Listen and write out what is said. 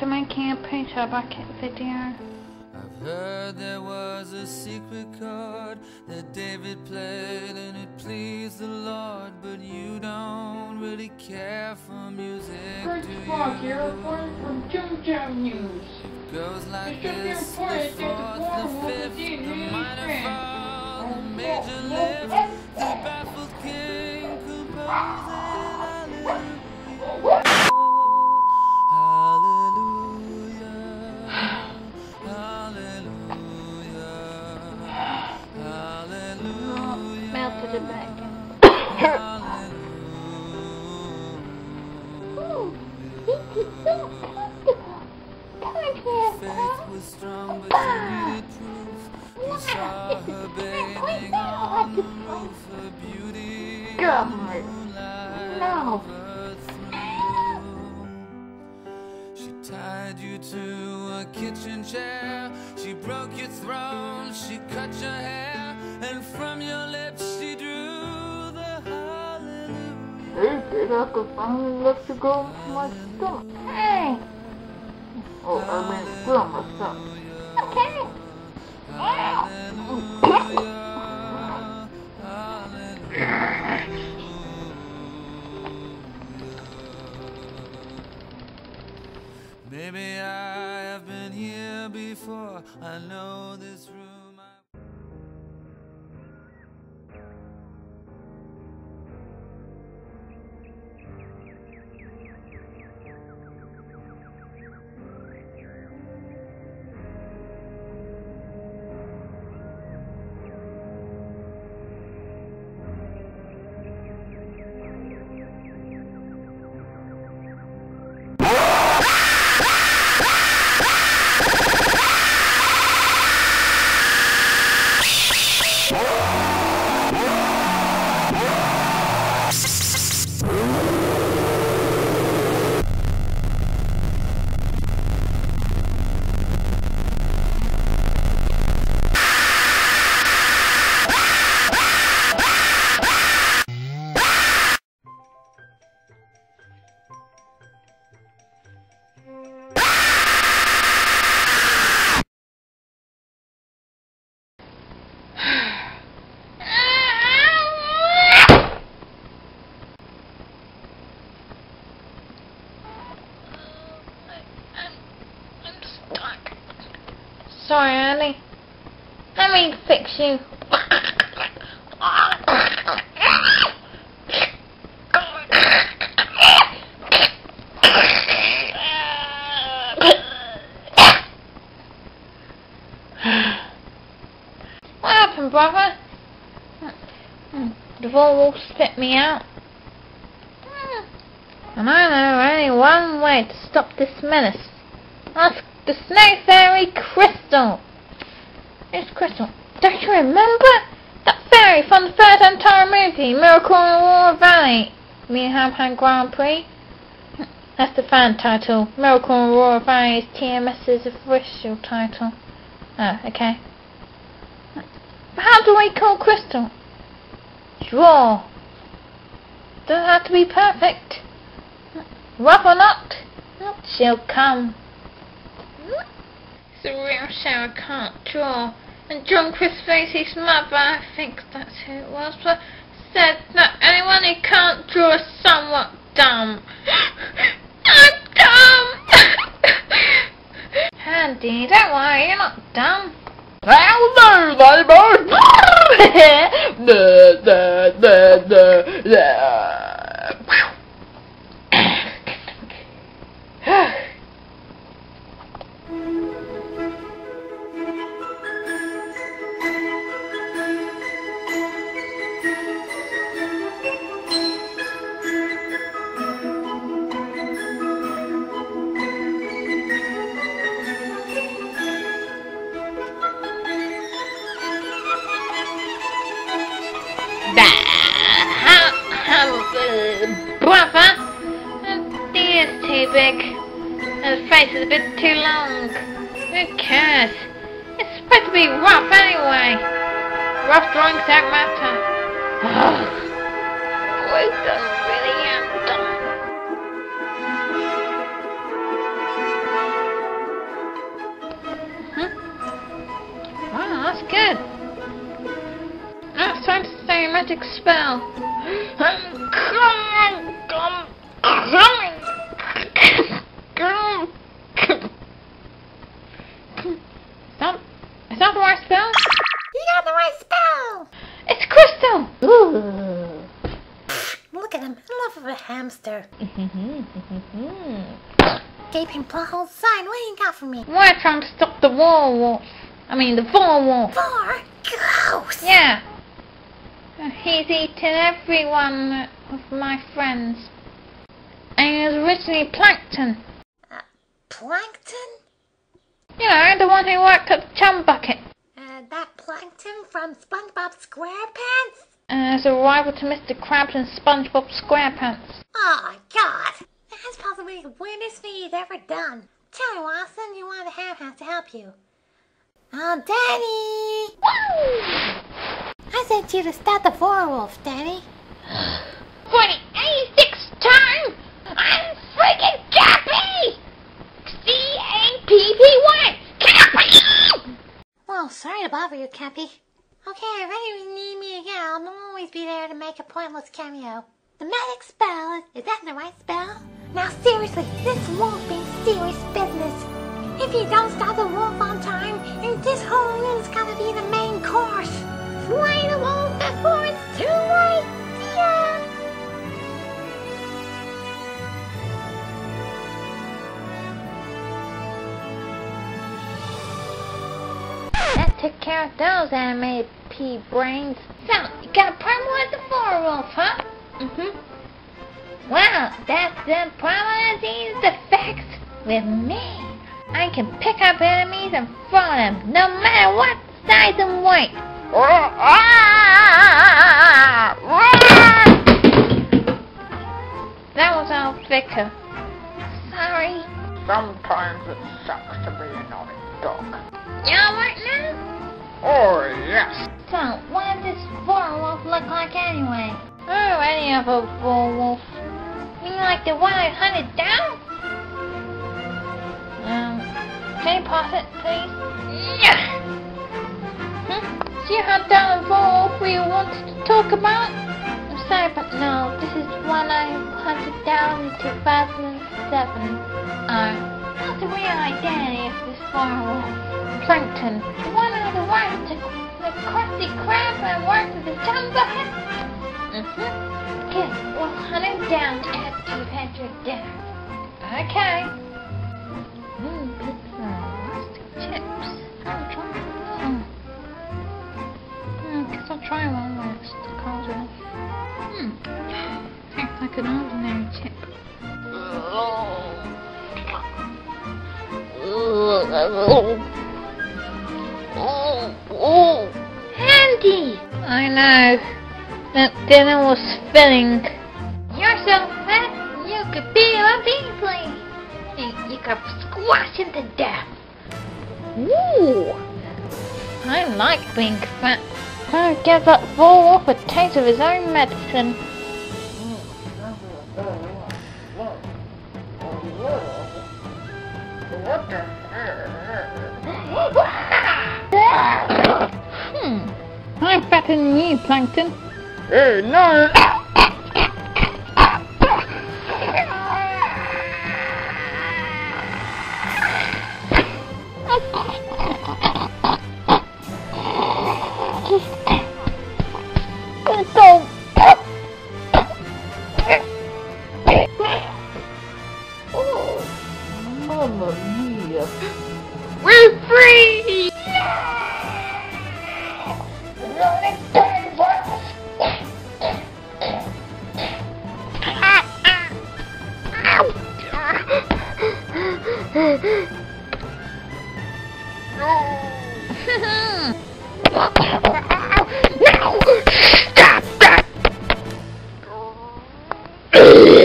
after making a Pootobucket video. I've heard there was a secret chord that David played and it pleased the Lord, but you don't really care for music, Chris do you? here reporting from News. Goes like It this: the fourth, the fifth, the minor fall, the major lift, the baffled king in the God. No. She tied you to a kitchen chair. She broke your throne. She cut your hair, and from your lips she drew the hallelujah. Is like a finally left to go my stomach. Hey! Oh, I mean, fill my stomach. Maybe I have been here before. I know this room. Sorry, Annie. Let me fix you. What happened, brother? The wall spit me out. And I know only one way to stop this menace. Ask the Snow Fairy Crystal. It's Crystal. Don't you remember? That fairy from the first entire movie, Miracle in Aurora Valley. Me and Ham Ham Grand Prix. That's the fan title. Miracle in Aurora Valley is TMS's official title. Oh, okay. How do we call Crystal? Draw. Doesn't have to be perfect. Rough or not, she'll come. It's a real show I can't draw. And John Chris Facey's mother, I think that's who it was, but said that anyone who can't draw is somewhat dumb. I'm dumb! Andy, don't worry, you're not dumb. Hello, neighbours! da, da, da, da, da. big. And his face is a bit too long. Who cares? It's supposed to be rough anyway. Rough drawings don't matter. Ugh. We really ah, that's good. That's it's time to say a magic spell. hamster. Gaping plot sign, what do you got for me? We're trying to stop the werewolf. I mean, the werewolf. Four? Gross! Yeah. Uh, He's eaten every one of my friends. And he was originally Plankton. Uh, plankton? You know, the one who worked at the chum bucket. Uh, that plankton from SpongeBob SquarePants? Uh, As a rival to Mr. Krabs and SpongeBob SquarePants. Oh, God! That's possibly the weirdest thing you've ever done. Tell me, Watson, you want the ham house to help you. Oh, Daddy! I sent you to stop the werewolf, Daddy. For the 86th time, I'm freaking Cappy! C-A-P-P-Y! Cappy! Well, sorry to bother you, Cappy. Okay, need me again, I'll always be there to make a pointless cameo. The magic spell, is that the right spell? Now seriously, this won't be serious business. If you don't stop the wolf on time, then this whole is gonna be the main course. Slay the wolf before it's too late! Yeah! That took care of those animated pea brains. So, you got a problem with the werewolf, huh? Mm-hmm. Well, that's the problem of these defects with me. I can pick up enemies and throw them, no matter what size and weight. That was our vicar. Sorry. Sometimes it sucks to be a naughty dog. Y'all right now? Oh, yes. So, what does this werewolf look like anyway? Oh, any other werewolf. You mean like the one I hunted down? Um, can you pause it, please? Yeah. Hmm? Do you hunt down the werewolf we wanted to talk about? I'm sorry, but no, this is one I hunted down in 2007. Uh, what's the real identity of this Wolf? Plankton. The one who the to the Krusty Krab I worked with the chum bucket? Mm-hmm. Good. We'll hunt him down after you've had your dinner. Okay. Mmm, pizza. Chips. I'll try some. Hmm, guess I'll try one with the cold one. Hmm. Tastes like an ordinary chip. Handy! I know. That dinner was filling. You're so fat, you could be a Beasley. You, you could squash him to death. Ooh! I like being fat. I'll give that werewolf a taste of his own medicine. Hmm. Than you, Plankton. Hey, eh, no. Mamma mia. We're free! Stop that!